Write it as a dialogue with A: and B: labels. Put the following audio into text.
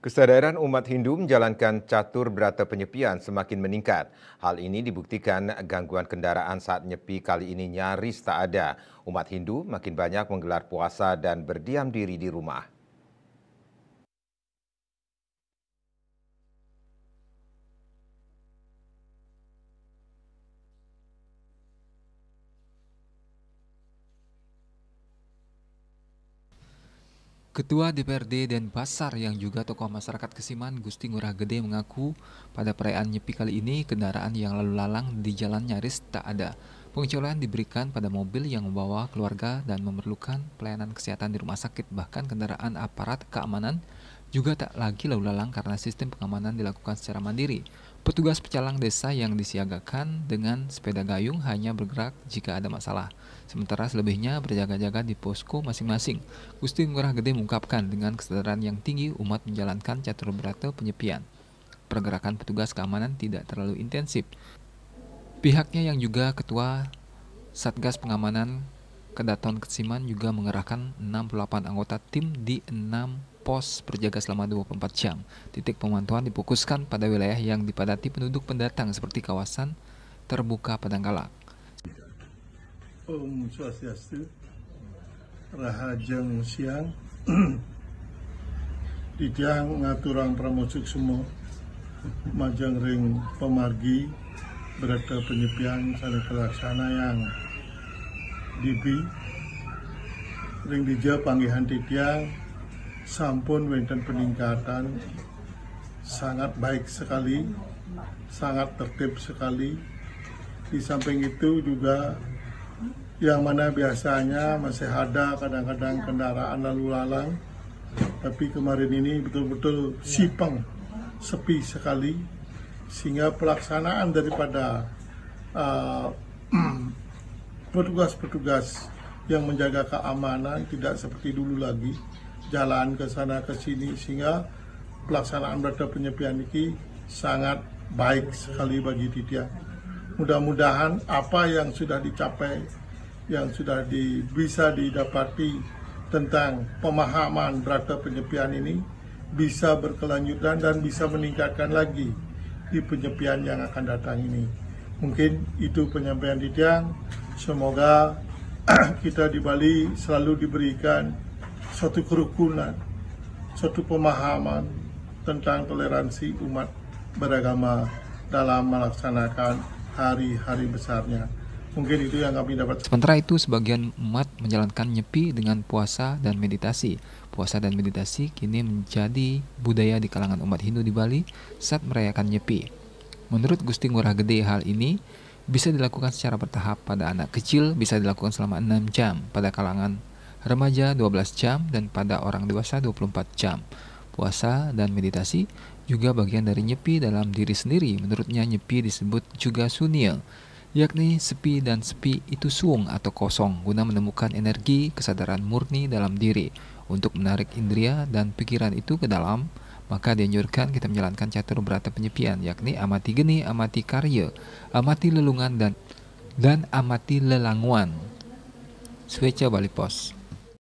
A: Kesadaran umat Hindu menjalankan catur berata penyepian semakin meningkat. Hal ini dibuktikan gangguan kendaraan saat nyepi kali ini nyaris tak ada. Umat Hindu makin banyak menggelar puasa dan berdiam diri di rumah.
B: Ketua DPRD Denpasar yang juga tokoh masyarakat Kesiman Gusti Ngurah Gede mengaku pada perayaan Nyepi kali ini kendaraan yang lalu lalang di jalan nyaris tak ada. Pengecualian diberikan pada mobil yang membawa keluarga dan memerlukan pelayanan kesehatan di rumah sakit bahkan kendaraan aparat keamanan juga tak lagi lalu lalang karena sistem pengamanan dilakukan secara mandiri. Petugas pecalang desa yang disiagakan dengan sepeda gayung hanya bergerak jika ada masalah. Sementara selebihnya berjaga-jaga di posko masing-masing. Gusti Ngurah Gede mengungkapkan dengan kesadaran yang tinggi umat menjalankan catur berata penyepian. Pergerakan petugas keamanan tidak terlalu intensif. Pihaknya yang juga ketua Satgas Pengamanan Kedaton Kesiman juga mengerahkan 68 anggota tim di 6 pos berjaga selama 24 jam. Titik pemantauan difokuskan pada wilayah yang dipadati penduduk pendatang seperti kawasan terbuka Padangkalak.
C: Om Swastiastu, Rahajeng Siang, Ditiang ngaturang pramusik semua, Majang ring pemargi, berata penyepian sana kelaksana yang dibi, ring dija panggihan titiang, sampun wenten peningkatan. Sangat baik sekali, sangat tertib sekali. Di samping itu juga yang mana biasanya masih ada kadang-kadang kendaraan lalu lalang, tapi kemarin ini betul-betul sipang, sepi sekali, sehingga pelaksanaan daripada uh, petugas-petugas yang menjaga keamanan tidak seperti dulu lagi jalan ke sana ke sini sehingga pelaksanaan berita penyepian ini sangat baik sekali bagi Titia. Mudah-mudahan apa yang sudah dicapai, yang sudah di, bisa didapati tentang pemahaman berita penyepian ini bisa berkelanjutan dan bisa meningkatkan lagi di penyepian yang akan datang ini. Mungkin itu penyampaian Titia. Semoga kita di Bali selalu diberikan suatu kerukunan, suatu pemahaman tentang toleransi umat beragama dalam melaksanakan hari-hari besarnya. Mungkin itu yang kami dapat.
B: Sementara itu, sebagian umat menjalankan nyepi dengan puasa dan meditasi. Puasa dan meditasi kini menjadi budaya di kalangan umat Hindu di Bali saat merayakan nyepi. Menurut Gusti Ngurah Gede, hal ini bisa dilakukan secara bertahap pada anak kecil, bisa dilakukan selama 6 jam pada kalangan remaja 12 jam dan pada orang dewasa 24 jam. Puasa dan meditasi juga bagian dari nyepi dalam diri sendiri. Menurutnya nyepi disebut juga sunil, yakni sepi dan sepi itu suung atau kosong guna menemukan energi kesadaran murni dalam diri untuk menarik indria dan pikiran itu ke dalam maka dianjurkan kita menjalankan catur berata penyepian yakni amati geni, amati karya, amati lelungan dan dan amati lelanguan. Swecca Bali Pos.